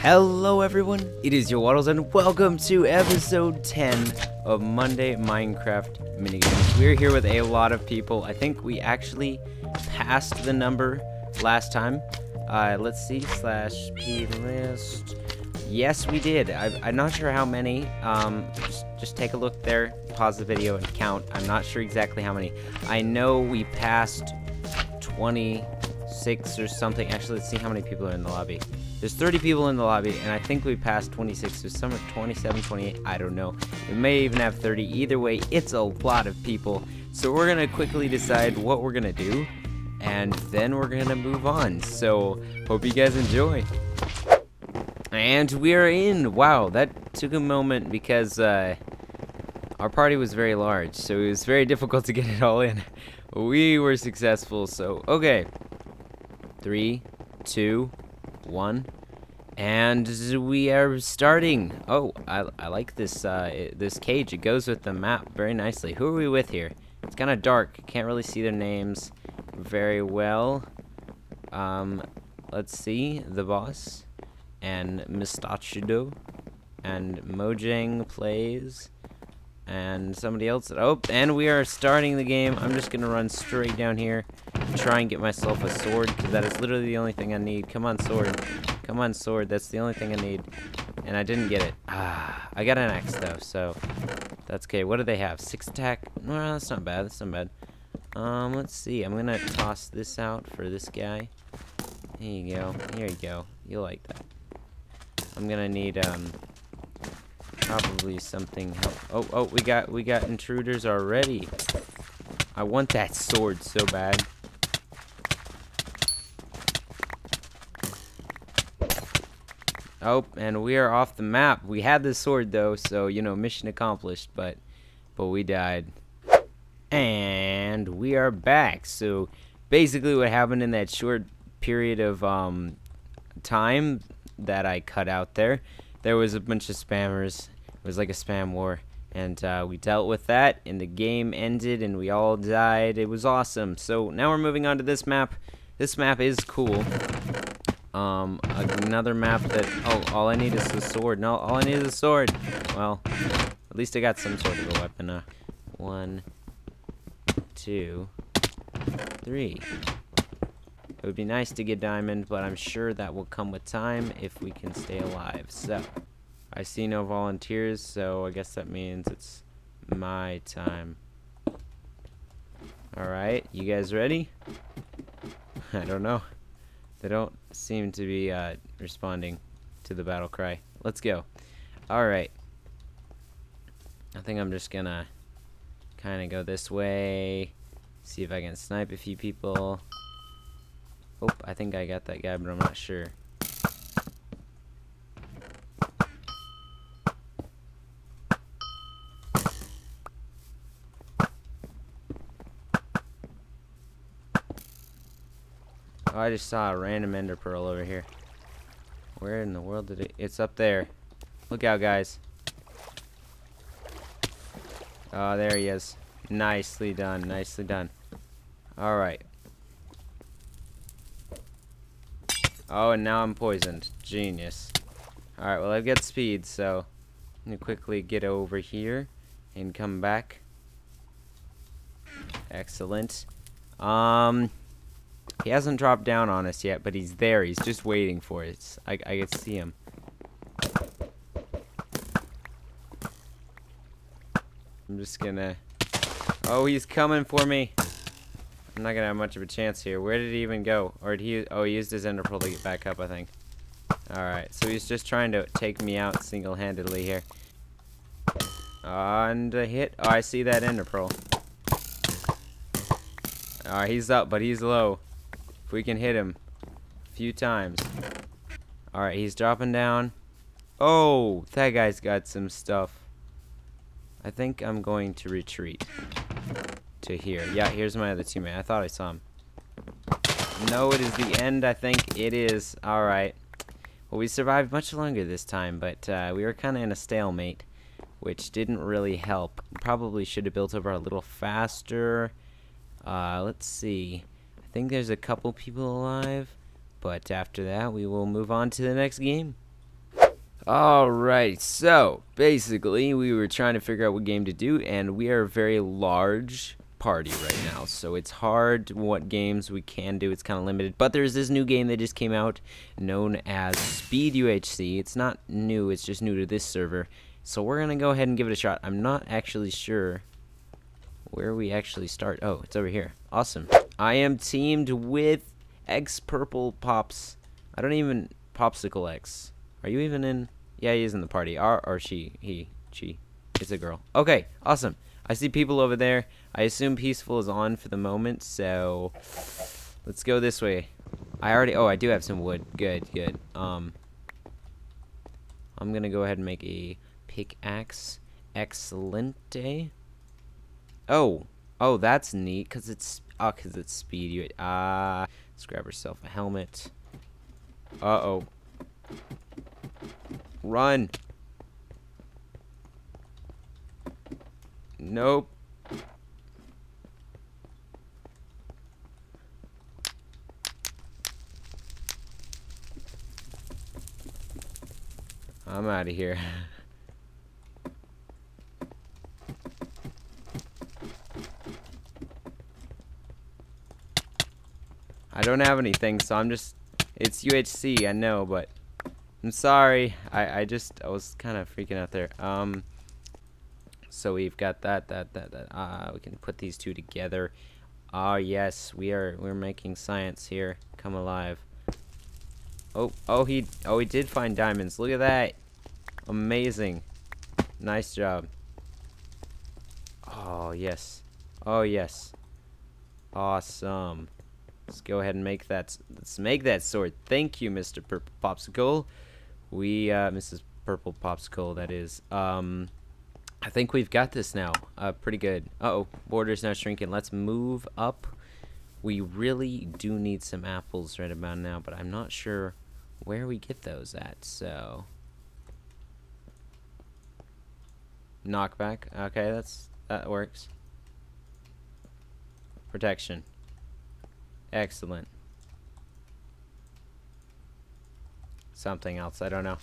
Hello everyone, it is YoWaddles and welcome to episode 10 of Monday Minecraft Minigames. We're here with a lot of people. I think we actually passed the number last time. Uh, let's see, slash P list. Yes, we did. I, am not sure how many. Um, just, just take a look there, pause the video and count. I'm not sure exactly how many. I know we passed 26 or something. Actually, let's see how many people are in the lobby. There's 30 people in the lobby, and I think we passed 26. There's some at 27, 28. I don't know. We may even have 30. Either way, it's a lot of people. So we're going to quickly decide what we're going to do, and then we're going to move on. So hope you guys enjoy. And we are in. Wow, that took a moment because uh, our party was very large, so it was very difficult to get it all in. We were successful, so okay. Three, two, one. And we are starting. Oh, I, I like this uh, this cage. It goes with the map very nicely. Who are we with here? It's kind of dark. Can't really see their names very well. Um, let's see. The boss and Mistachido and Mojang plays and somebody else. Oh, and we are starting the game. I'm just going to run straight down here try and get myself a sword because that is literally the only thing I need. Come on, sword. Come on, sword. That's the only thing I need. And I didn't get it. Ah, I got an axe, though, so that's okay. What do they have? Six attack? Well, that's not bad. That's not bad. Um, let's see. I'm going to toss this out for this guy. Here you go. Here you go. You'll like that. I'm going to need, um, probably something help. Oh, oh, we got, we got intruders already. I want that sword so bad. Oh, and we are off the map. We had the sword though, so you know, mission accomplished, but but we died. And we are back. So basically what happened in that short period of um time that I cut out there, there was a bunch of spammers. It was like a spam war. And uh, we dealt with that, and the game ended, and we all died. It was awesome. So now we're moving on to this map. This map is cool. Um, another map that, oh, all I need is the sword. No, all I need is a sword. Well, at least I got some sort of a weapon. Uh, one, two, three. It would be nice to get diamond, but I'm sure that will come with time if we can stay alive. So, I see no volunteers, so I guess that means it's my time. Alright, you guys ready? I don't know. They don't seem to be uh, responding to the battle cry. Let's go. Alright. I think I'm just gonna kind of go this way. See if I can snipe a few people. Oh, I think I got that guy, but I'm not sure. Oh, I just saw a random ender pearl over here. Where in the world did it? It's up there. Look out, guys. Oh, there he is. Nicely done. Nicely done. Alright. Oh, and now I'm poisoned. Genius. Alright, well, I've got speed, so going to quickly get over here and come back. Excellent. Um, he hasn't dropped down on us yet, but he's there. He's just waiting for us. I, I can see him. I'm just gonna... Oh, he's coming for me. I'm not gonna have much of a chance here. Where did he even go? Or did he... Oh, he used his ender to get back up, I think. Alright, so he's just trying to take me out single-handedly here. And a hit. Oh, I see that ender pearl. Alright, he's up, but he's low. If we can hit him a few times. Alright, he's dropping down. Oh, that guy's got some stuff. I think I'm going to retreat to here. Yeah, here's my other teammate. I thought I saw him. No, it is the end, I think. It is. Alright. Well, we survived much longer this time, but uh, we were kind of in a stalemate, which didn't really help. Probably should have built over a little faster. Uh, let's see. I think there's a couple people alive, but after that we will move on to the next game. Alright, so basically we were trying to figure out what game to do and we are a very large party right now so it's hard what games we can do. It's kind of limited but there's this new game that just came out known as Speed UHC it's not new it's just new to this server so we're gonna go ahead and give it a shot. I'm not actually sure where we actually start. Oh it's over here. Awesome I am teamed with X Purple Pops I don't even Popsicle X are you even in yeah, he is in the party. Or, or she, he, she. It's a girl. Okay, awesome. I see people over there. I assume peaceful is on for the moment, so let's go this way. I already, oh, I do have some wood. Good, good. Um, I'm gonna go ahead and make a pickaxe. Excelente. Oh, oh, that's neat, because it's, oh, because it's speed. You Ah, let's grab herself a helmet. Uh-oh. Run. Nope. I'm out of here. I don't have anything, so I'm just... It's UHC, I know, but... I'm sorry. I, I just, I was kind of freaking out there. Um, so we've got that, that, that, that. Uh, we can put these two together. Ah, uh, yes, we are, we're making science here. Come alive. Oh, oh, he, oh, he did find diamonds. Look at that. Amazing. Nice job. Oh, yes. Oh, yes. Awesome. Let's go ahead and make that, let's make that sword. Thank you, Mr. Purple Popsicle. We uh, Mrs. Purple Popsicle that is. Um I think we've got this now. Uh pretty good. Uh oh borders now shrinking. Let's move up. We really do need some apples right about now but I'm not sure where we get those at so. Knockback. Okay that's that works. Protection excellent something else. I don't know.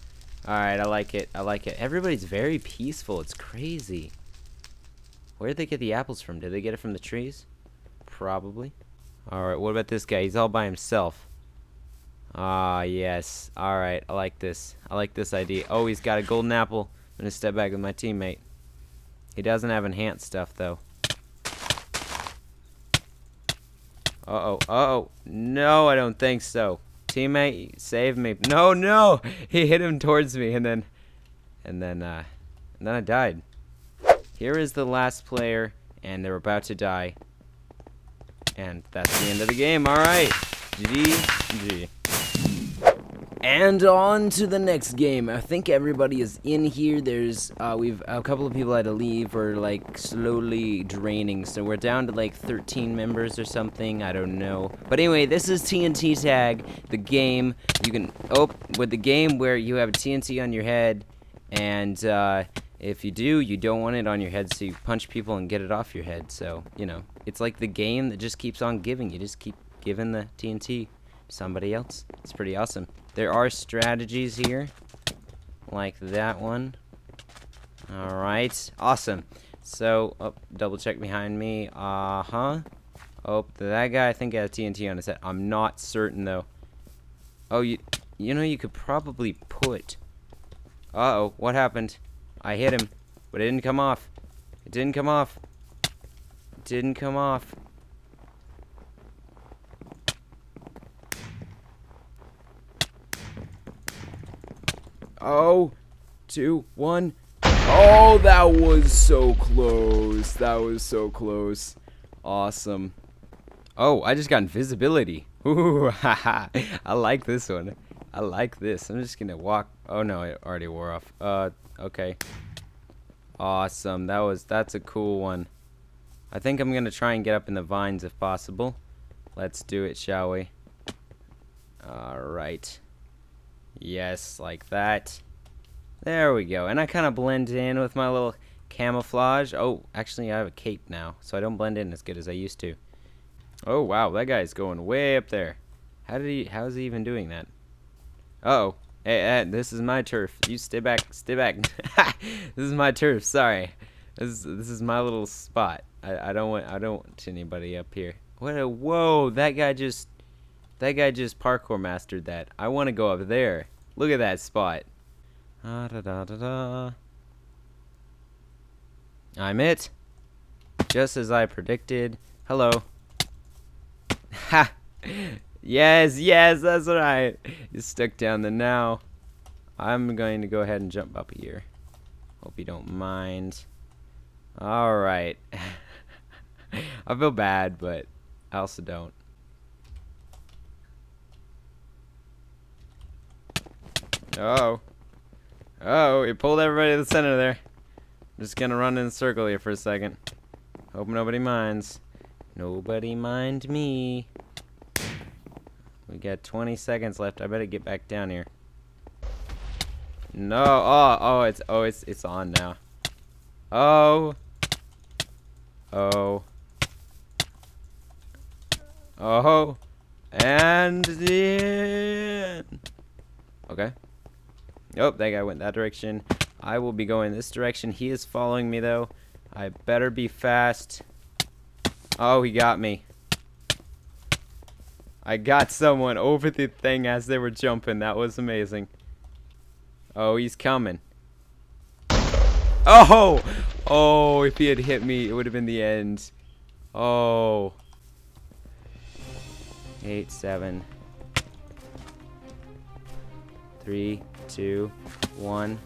Alright, I like it. I like it. Everybody's very peaceful. It's crazy. Where did they get the apples from? Did they get it from the trees? Probably. Alright, what about this guy? He's all by himself. Ah, yes. Alright, I like this. I like this idea. Oh, he's got a golden apple. I'm to step back with my teammate. He doesn't have enhanced stuff, though. Uh-oh. Uh-oh. No, I don't think so teammate, save me. No, no! He hit him towards me, and then, and then, uh, and then I died. Here is the last player, and they're about to die. And that's the end of the game. All right. GG. And on to the next game. I think everybody is in here. There's, uh, we've, a couple of people had to leave or like slowly draining. So we're down to like 13 members or something. I don't know. But anyway, this is TNT Tag, the game. You can, oh, with the game where you have TNT on your head. And, uh, if you do, you don't want it on your head, so you punch people and get it off your head. So, you know, it's like the game that just keeps on giving. You just keep giving the TNT somebody else. It's pretty awesome. There are strategies here, like that one. Alright, awesome. So, oh, double check behind me. Uh-huh. Oh, that guy I think had TNT on his head. I'm not certain, though. Oh, you, you know, you could probably put... Uh-oh, what happened? I hit him, but it didn't come off. It didn't come off. It didn't come off. Oh, two, one. Oh, that was so close. That was so close. Awesome. Oh, I just got invisibility. Ooh, haha. I like this one. I like this. I'm just gonna walk. Oh no, it already wore off. Uh, okay. Awesome. That was, that's a cool one. I think I'm gonna try and get up in the vines if possible. Let's do it, shall we? Alright. Yes, like that. There we go. And I kind of blend in with my little camouflage. Oh, actually I have a cape now, so I don't blend in as good as I used to. Oh, wow, that guy's going way up there. How did he, how is he even doing that? Uh oh Hey, hey, this is my turf. You stay back, stay back. this is my turf. Sorry, this is, this is my little spot. I, I don't want I don't want anybody up here. What a whoa! That guy just that guy just parkour mastered that. I want to go up there. Look at that spot. Ah, da, da, da, da. I'm it. Just as I predicted. Hello. Ha! Yes, yes, that's right. You stuck down the now. I'm going to go ahead and jump up here. Hope you don't mind. Alright. I feel bad, but I also don't. Oh. Oh, he pulled everybody to the center there. I'm just gonna run in a circle here for a second. Hope nobody minds. Nobody mind me. We got 20 seconds left. I better get back down here. No. Oh, oh, it's oh, it's it's on now. Oh. Oh. Oh. And then. Okay. Oh, that guy went that direction. I will be going this direction. He is following me, though. I better be fast. Oh, he got me. I got someone over the thing as they were jumping. That was amazing. Oh, he's coming. Oh! Oh, if he had hit me, it would have been the end. Oh. Eight, seven. Three, two, one.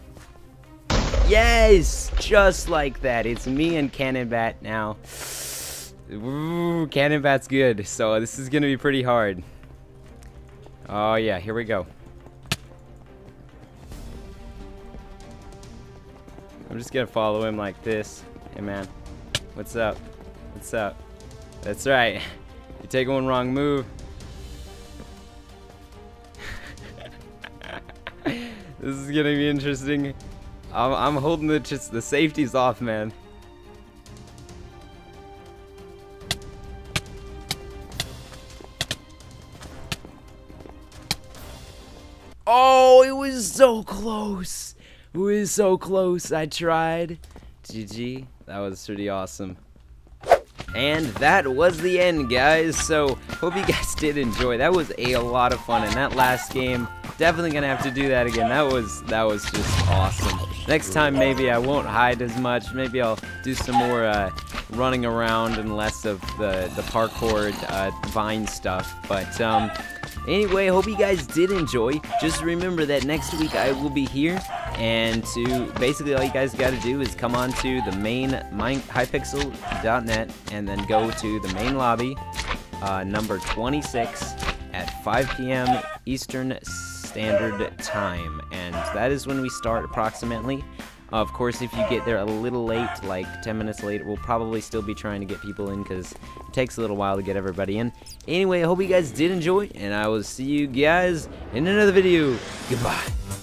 Yes! Just like that. It's me and Cannon Bat now. Ooh, Cannon Bat's good. So this is going to be pretty hard. Oh, yeah. Here we go. I'm just going to follow him like this. Hey, man. What's up? What's up? That's right. You take one wrong move, This is gonna be interesting. I'm, I'm holding the just the safeties off, man. Oh, it was so close. It was so close. I tried. GG. That was pretty awesome. And that was the end, guys. So, hope you guys did enjoy. That was a lot of fun. And that last game, definitely gonna have to do that again. That was that was just awesome. Next time, maybe I won't hide as much. Maybe I'll do some more uh, running around and less of the the parkour uh, vine stuff. But um, Anyway, hope you guys did enjoy. Just remember that next week I will be here, and to basically all you guys got to do is come on to the main hypixel.net and then go to the main lobby, uh, number 26 at 5 p.m. Eastern Standard Time, and that is when we start approximately. Uh, of course, if you get there a little late, like 10 minutes late, we'll probably still be trying to get people in because it takes a little while to get everybody in. Anyway, I hope you guys did enjoy, and I will see you guys in another video. Goodbye.